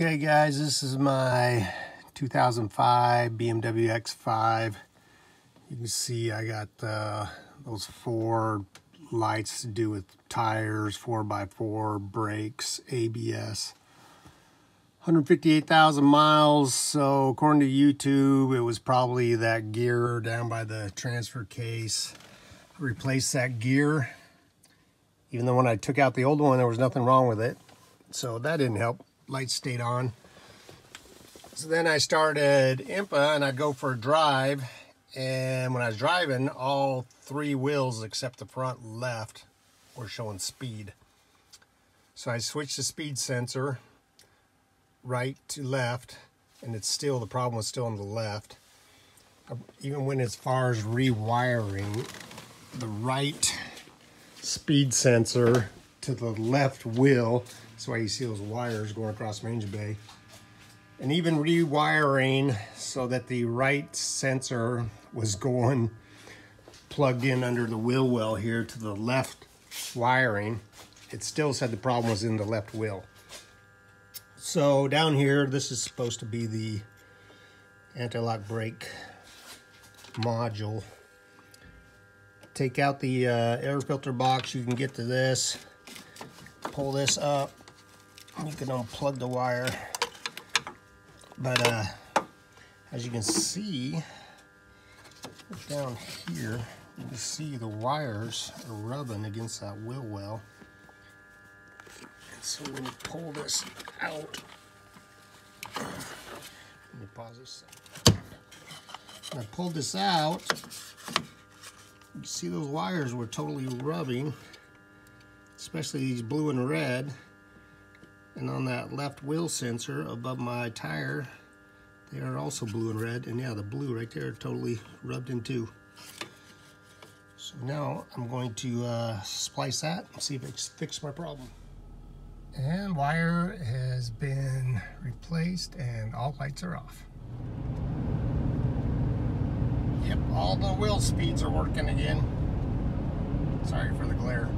Okay guys, this is my 2005 BMW X5. You can see I got uh, those four lights to do with tires, 4x4, brakes, ABS. 158,000 miles, so according to YouTube, it was probably that gear down by the transfer case. Replace that gear, even though when I took out the old one, there was nothing wrong with it. So that didn't help lights stayed on. So then I started INPA and I'd go for a drive. And when I was driving, all three wheels except the front left were showing speed. So I switched the speed sensor right to left and it's still, the problem was still on the left. Even went as far as rewiring the right speed sensor to the left wheel that's why you see those wires going across range bay. And even rewiring so that the right sensor was going plugged in under the wheel well here to the left wiring. It still said the problem was in the left wheel. So down here, this is supposed to be the anti-lock brake module. Take out the uh, air filter box, you can get to this. Pull this up. You can unplug the wire. But uh, as you can see down here you can see the wires are rubbing against that wheel well. And so when you pull this out. Let me pause this. When I pulled this out you see those wires were totally rubbing especially these blue and red and on that left wheel sensor above my tire, they are also blue and red. And yeah, the blue right there totally rubbed in too. So now I'm going to uh, splice that and see if it's fixed my problem. And wire has been replaced and all lights are off. Yep, all the wheel speeds are working again. Sorry for the glare.